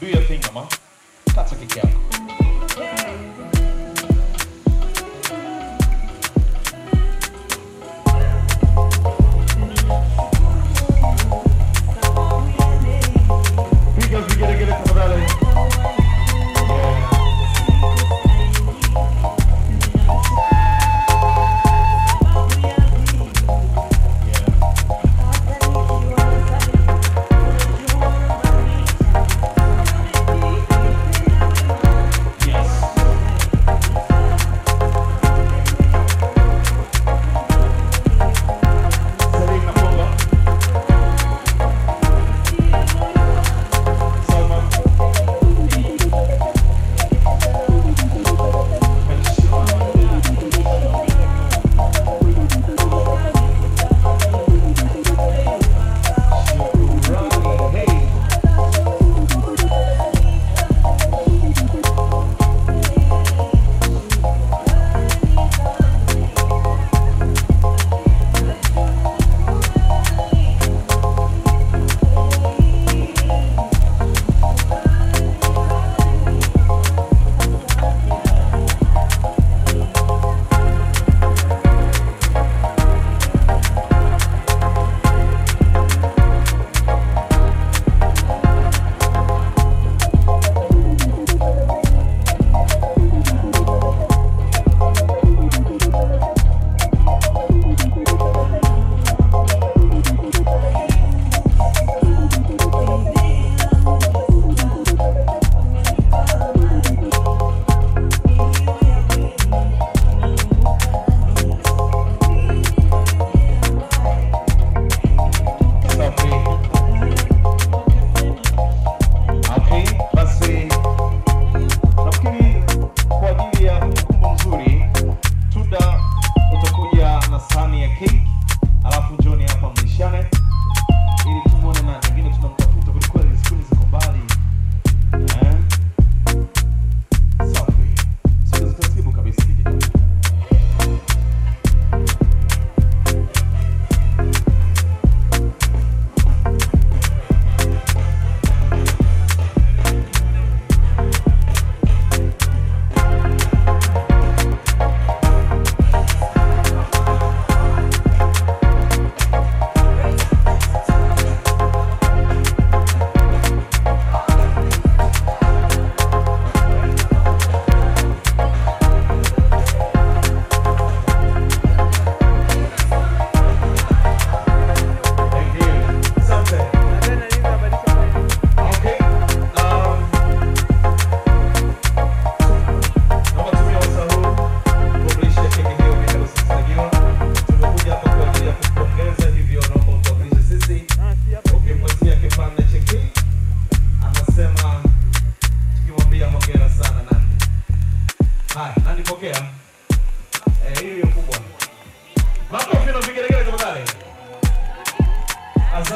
Do your thing mama. Kata keki yako.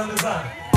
감 사.